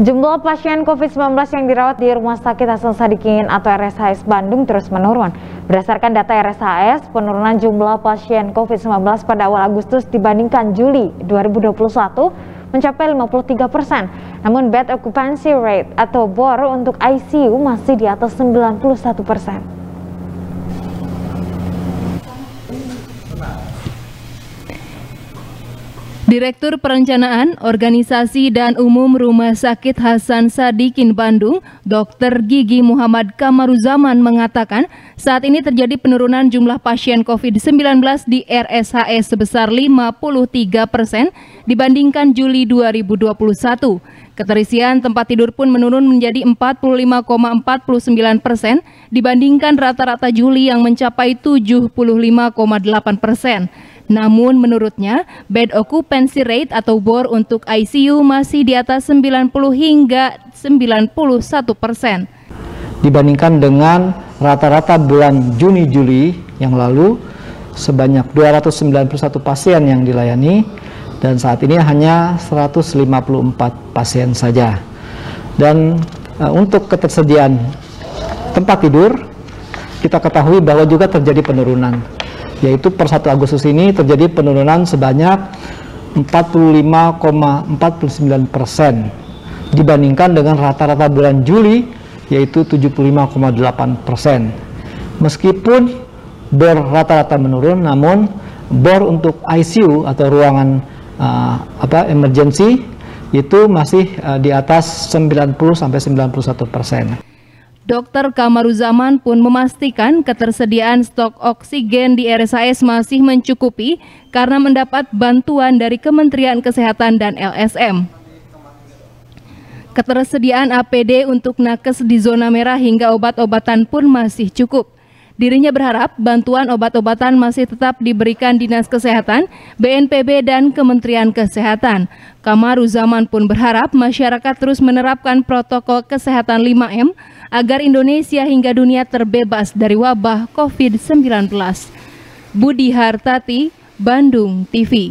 Jumlah pasien COVID-19 yang dirawat di Rumah Sakit Hasan Sadikin atau RSHS Bandung terus menurun. Berdasarkan data RSHS, penurunan jumlah pasien COVID-19 pada awal Agustus dibandingkan Juli 2021 mencapai 53 persen. Namun bed occupancy rate atau BOR untuk ICU masih di atas 91 persen. Direktur Perencanaan, Organisasi dan Umum Rumah Sakit Hasan Sadikin Bandung, Dr. Gigi Muhammad Kamaruzaman mengatakan saat ini terjadi penurunan jumlah pasien COVID-19 di RSHS sebesar 53 persen dibandingkan Juli 2021. Keterisian tempat tidur pun menurun menjadi 45,49 persen dibandingkan rata-rata Juli yang mencapai 75,8 persen. Namun menurutnya, bed occupancy rate atau BOR untuk ICU masih di atas 90 hingga 91 persen. Dibandingkan dengan rata-rata bulan Juni-Juli yang lalu, sebanyak 291 pasien yang dilayani dan saat ini hanya 154 pasien saja. Dan uh, untuk ketersediaan tempat tidur, kita ketahui bahwa juga terjadi penurunan yaitu per 1 Agustus ini terjadi penurunan sebanyak 45,49 persen dibandingkan dengan rata-rata bulan Juli yaitu 75,8 persen. Meskipun BOR rata-rata menurun, namun BOR untuk ICU atau ruangan uh, apa emergency itu masih uh, di atas 90 sampai 91 persen. Dr. Kamaruzaman pun memastikan ketersediaan stok oksigen di RSAS masih mencukupi karena mendapat bantuan dari Kementerian Kesehatan dan LSM. Ketersediaan APD untuk nakes di zona merah hingga obat-obatan pun masih cukup. Dirinya berharap bantuan obat-obatan masih tetap diberikan Dinas Kesehatan, BNPB, dan Kementerian Kesehatan. Kamaruzaman pun berharap masyarakat terus menerapkan protokol kesehatan 5M agar Indonesia hingga dunia terbebas dari wabah COVID-19. Budi Hartati, Bandung TV.